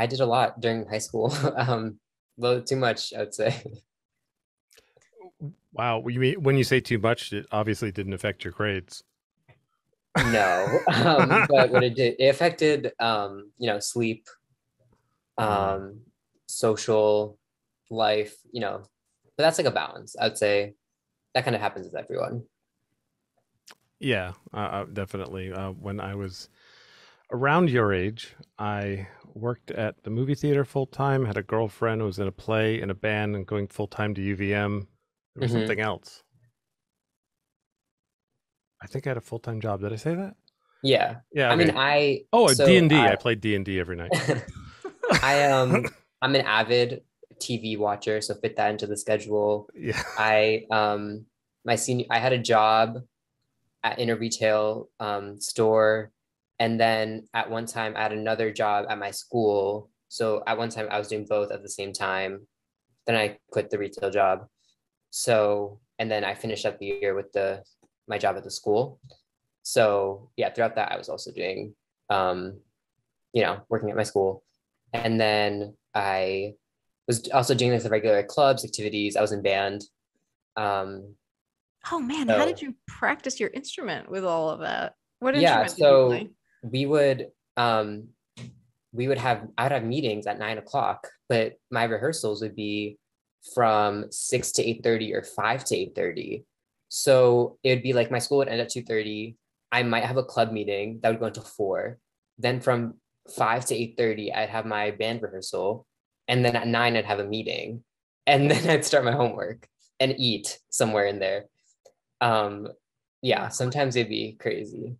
I did a lot during high school. um, a little too much, I would say. Wow, you mean when you say too much, it obviously didn't affect your grades. No, um, but what it did, it affected, um, you know, sleep, um, social life, you know, but that's like a balance. I'd say that kind of happens with everyone. Yeah, uh, uh, definitely. Uh, when I was around your age, I worked at the movie theater full time, had a girlfriend who was in a play, in a band, and going full time to UVM. There was Mhm. something else. I think I had a full time job. Did I say that? Yeah. Yeah. I mean. I, oh, so D and D. I I- played D and D every night. I, um, I'm an avid TV watcher, so fit that into the schedule. yeah. I um my senior I had a job at in a retail um store and then at one time I had another job at my school. So at one time I was doing both at the same time. Then I quit the retail job. So and then I finished up the year with the my job at the school. So yeah, throughout that I was also doing um you know, working at my school. And then I was also doing this at regular clubs, activities. I was in band. Um, Oh man, how did you practice your instrument with all of that? What yeah, instrument so did you play? We would um, we would have I'd have meetings at nine o'clock, but my rehearsals would be from six to eight thirty or five to eight thirty. So it would be like my school would end at two thirty. I might have a club meeting that would go until four. Then from five to eight thirty, I'd have my band rehearsal, and then at nine I'd have a meeting, and then I'd start my homework and eat somewhere in there. Um, yeah, sometimes it'd be crazy.